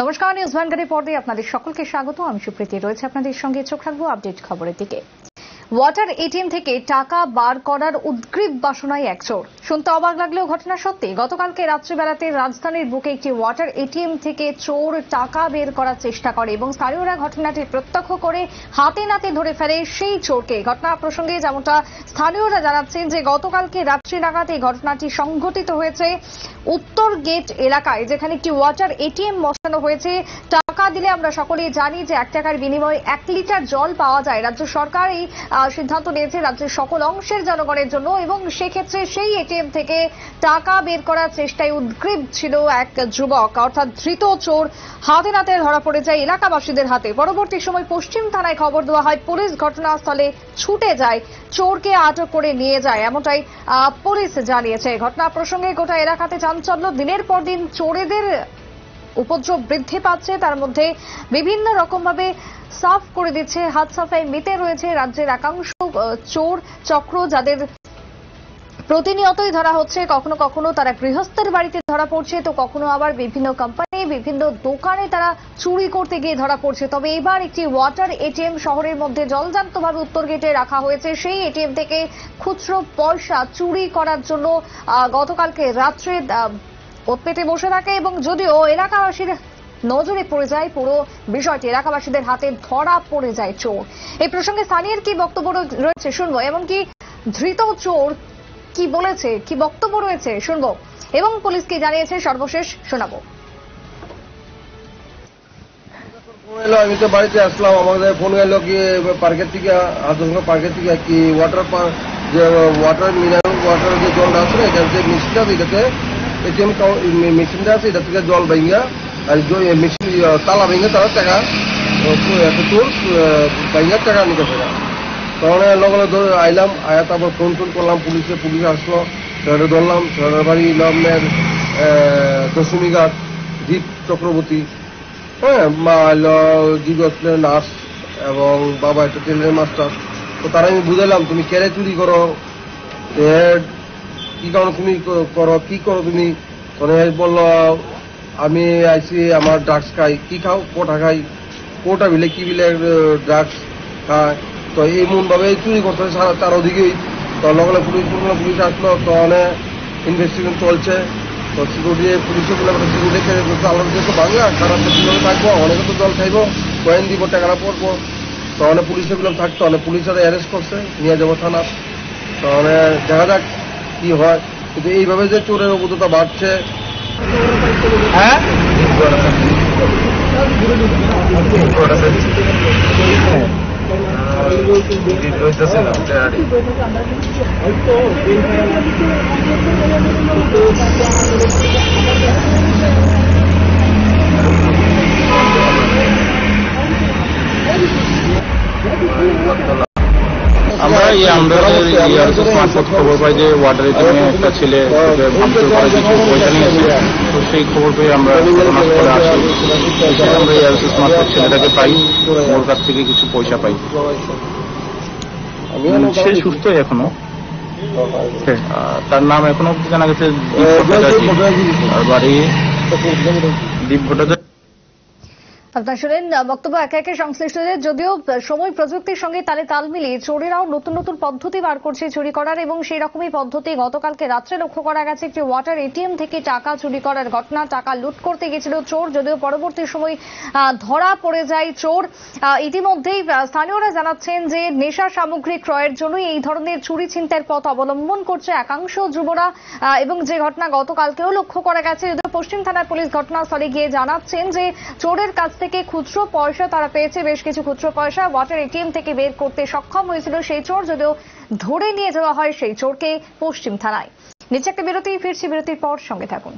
নমস্কার, নিউজ ভানগারের পর্দায় আপনাদের সকলকে স্বাগত। আমি সুপ্রীতি, রয়েছে আপনাদের সঙ্গে চোখ রাখব আপডেট খবরের দিকে। ওয়াটার এটিএম থেকে টাকা বার করার উদ্গ্রীব বাসনায় এক চোর। শুনতে অবাক লাগলেও ঘটনা সত্যি। গতকালকে রাত্রিবেলাতে রাজধানীর বুকে একটি ওয়াটার এটিএম থেকে চোর টাকা বের করার চেষ্টা করে এবং স্থানীয়রা ঘটনাটি প্রত্যক্ষ করে হাতে নাতে ধরে ফেলে সেই চোরকে। ঘটনা প্রসঙ্গে যেমনটা স্থানীয়রা জানাচ্ছেন যে গতকালকে রাত্রি নাগাদ এই ঘটনাটি সংঘটিত হয়েছে উত্তর গেট এলাকায়, যেখানে একটি ওয়াটার এটিএম বসানো হয়েছে। টাকা দিলে আমরা সকলেই জানি যে এক টাকার বিনিময়ে এক লিটার জল পাওয়া যায়। রাজ্য সরকার এই সিদ্ধান্ত নিয়েছে রাজ্যের সকল অংশের জনগণের জন্য এবং সেক্ষেত্রে সেই এটিএম থেকে টাকা বের করার চেষ্টায় উদ্গ্রীব ছিল এক যুবক। অর্থাৎ ধৃত চোর হাতে নাতে ধরা পড়ে যায় এলাকাবাসীদের হাতে। পরবর্তী সময় পশ্চিম থানায় খবর দেওয়া হয়, পুলিশ ঘটনাস্থলে ছুটে যায়, চোরকে আটক করে নিয়ে যায়। এমনটাই পুলিশ জানিয়েছে। ঘটনা প্রসঙ্গে গোটা এলাকাতে চাঞ্চল্য। দিনের পর দিন চোরেদের উপদ্রব বৃদ্ধি পাচ্ছে, তার মধ্যে বিভিন্ন রকম ভাবে সাফ করে দিচ্ছে, হাত সাফাই মেতে রয়েছে রাজ্যের একাংশ চোর চক্র যাদের প্রতিনিয়তই ধরা হচ্ছে, কখনো কখনো তারা গৃহস্থের বাড়িতে ধরা পড়ছে, তো কখনো আবার বিভিন্ন কোম্পানি বিভিন্ন দোকানে তারা চুরি করতে গিয়ে ধরা পড়ছে। তবে এবার একটি ওয়াটার এটিএম শহরের মধ্যে জলজান্তভাবে উত্তর গেটে রাখা হয়েছে। সেই এটিএম থেকে খুচরো পয়সা চুরি করার জন্য গতকালকে রাত্রে ওত বসে থাকে এবং যদিও এলাকাবাসীর নজরে পড়ে যায়, পুরো বিষয়টি এলাকাবাসীদের হাতে ধরা পড়ে যায় চোর। এই প্রসঙ্গে স্থানীয় কি বক্তব্য রয়েছে শুনব, এমনকি ধৃত চোর কি বলেছে, কি বক্তব্য রয়েছে শুনব এবং পুলিশকে জানিয়েছে সর্বশেষ শোনাবো। এলো, আমি তো বাড়িতে আসলাম আমাদের ফোন এলো কি, পার্কের থেকে পার্কের থেকে কি ওয়াটার পার্ক যে ওয়াটার মিনারেল ওয়াটার যে জলটা আছে না এটা যে মেশিনটা আছে এটাতে এটিএম মেশিনটা আছে, এটা থেকে জল ভাঙিয়া আর মেশিন তালা ভেঙে তারা টাকা তোর ভাঙিয়া টাকা নিতে পারে। তখন লগে ধরে আইলাম, আয়া তারপর ফোন টোন করলাম, পুলিশে, পুলিশ আসলো সেটা ধরলাম সেটার বাড়ি নামের দশমী ঘাট, দীপ চক্রবর্তী হ্যাঁ মা হলো জিগো নার্স এবং বাবা একটা ট্রেনের মাস্টার। তো তারা আমি বুঝালাম তুমি কেড়ে চুরি করো? কি কারণ তুমি করো, কি করো তুমি? তখন বলল, আমি আইসি আমার ড্রাগস খাই। কি খাও? কোটা খাই। কোটা বিলে কি বিলে ড্রাগস খায়? তো এই মন ভাবে চুরি করতে সারা চারোদিকেই তো লগে লগে পুলিশ পুলিশ আসলো। তো অনেক ইনভেস্টিগেশন চলছে। তো সিকিউরিটি পুলিশে বলে সিকিউরিটি আলাদা যেহেতু বাংলা তো কীভাবে থাকব অনেকে তো জল খাইবো। কয়েন দিব, টাকাটা পড়ব। অনেক পুলিশে গুলো থাকতো অনেক পুলিশ অ্যারেস্ট করছে। নিয়ে যাব থানা। তো অনেক দেখা যাক কি হয়? কিন্তু এইভাবে যে চোরের অবদতা বাড়ছে। হ্যাঁ? আমরা এই আমাদের ইয়ারসেস মারফত খবর পাই যে ওয়াটার এটিএমে একটা ছেলে ভাঙচুর করে কিছু পয়সা নিয়েছে তো সেই খবর পেয়ে আমরা ঘটনাস্থলে আসি। এসে আমরা ইয়ারসেস মারফত ছেলেটাকে পাই ওর কাছ থেকে কিছু পয়সা পাই। সে সুস্থই এখনও। তার নাম এখনও জানা গেছে দীপ ভট্টাচার্য। আর বাড়ি দীপ ভট্টাচার্য। আপনার শুনেন বক্তব্য একে একে সংশ্লিষ্টদের। যদিও সময় প্রযুক্তির সঙ্গে তালে তাল মিলিয়ে চোরেরাও নতুন নতুন পদ্ধতি বার করছে চুরি করার এবং সেই রকমই পদ্ধতি গতকালকে রাত্রে লক্ষ্য করা গেছে। একটি ওয়াটার এটিএম থেকে টাকা চুরি করার ঘটনা, টাকা লুট করতে গেছিল চোর। যদিও পরবর্তী সময় ধরা পড়ে যায় চোর। ইতিমধ্যেই স্থানীয়রা জানাচ্ছেন যে নেশা সামগ্রী ক্রয়ের জন্যই এই ধরনের চুরি ছিনতাইয়ের পথ অবলম্বন করছে একাংশ যুবরা এবং যে ঘটনা গতকালকেও লক্ষ্য করা গেছে। যদিও পশ্চিম থানার পুলিশ ঘটনাস্থলে গিয়ে জানাচ্ছেন যে চোরের কাছ থেকে খুচরো পয়সা তারা পেয়েছে, বেশ কিছু খুচরো পয়সা। ওয়াটার এটিএম থেকে বের করতে সক্ষম হয়েছিল সেই চোর, যদিও ধরে নিয়ে যাওয়া হয় সেই চোরকে পশ্চিম থানায়। নিচে একটা বিরতি, ফিরছি বিরতির পর সঙ্গে থাকুন।